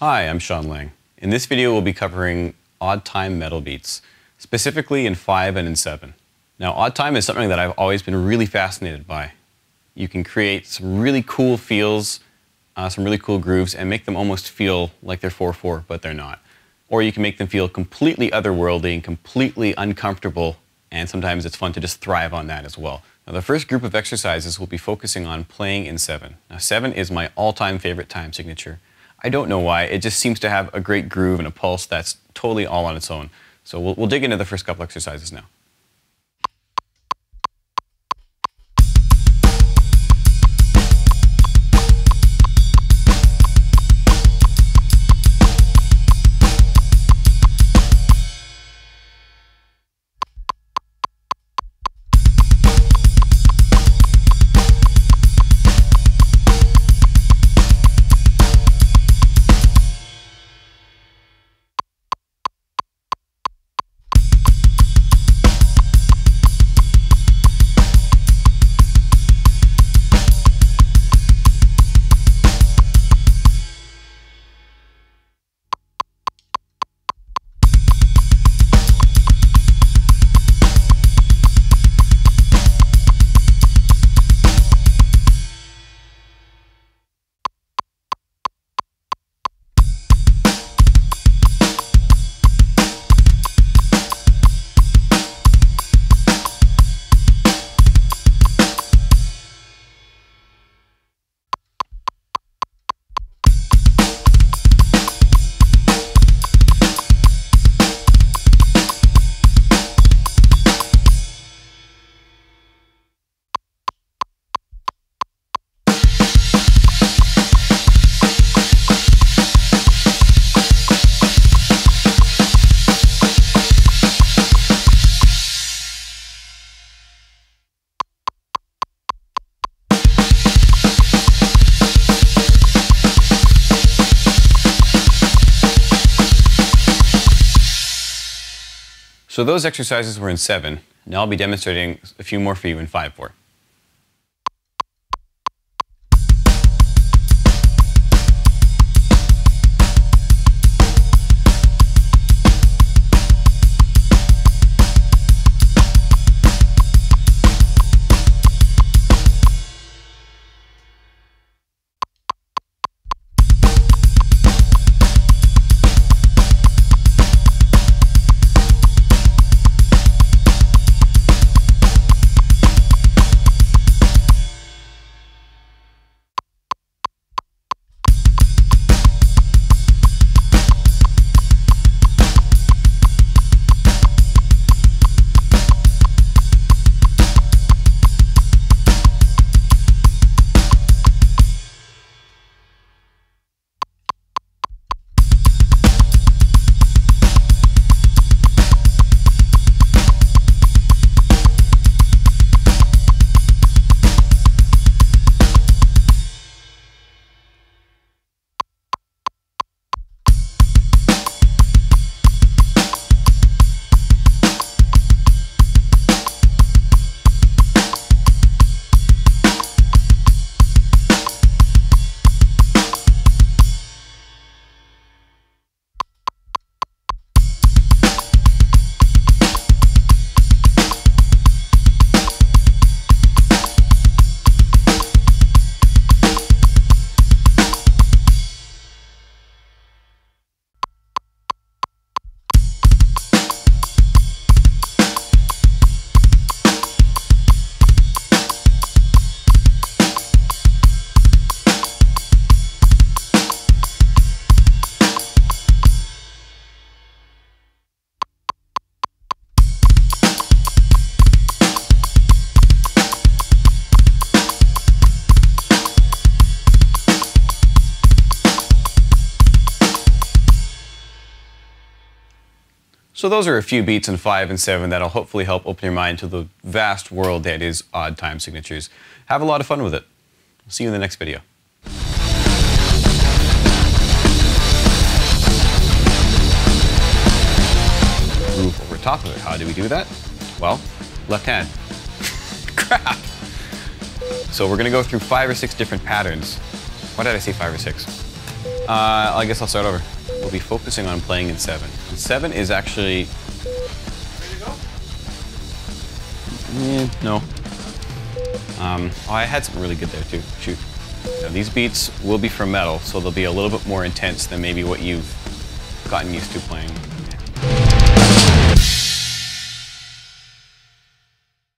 Hi, I'm Sean Lang. In this video, we'll be covering odd time metal beats, specifically in 5 and in 7. Now, odd time is something that I've always been really fascinated by. You can create some really cool feels, uh, some really cool grooves, and make them almost feel like they're 4-4, but they're not. Or you can make them feel completely otherworldly and completely uncomfortable, and sometimes it's fun to just thrive on that as well. Now, the first group of exercises we'll be focusing on playing in 7. Now, 7 is my all-time favorite time signature. I don't know why. It just seems to have a great groove and a pulse that's totally all on its own. So we'll, we'll dig into the first couple exercises now. So those exercises were in 7. Now I'll be demonstrating a few more for you in 5-4. So those are a few beats in 5 and 7 that'll hopefully help open your mind to the vast world that is odd time signatures. Have a lot of fun with it. See you in the next video. Move over top of it. How do we do that? Well, left hand. Crap! So we're gonna go through five or six different patterns. Why did I say five or six? Uh, I guess I'll start over. We'll be focusing on playing in 7. 7 is actually... Eh, no. Um, oh, I had something really good there too. Shoot. Now, these beats will be from metal, so they'll be a little bit more intense than maybe what you've gotten used to playing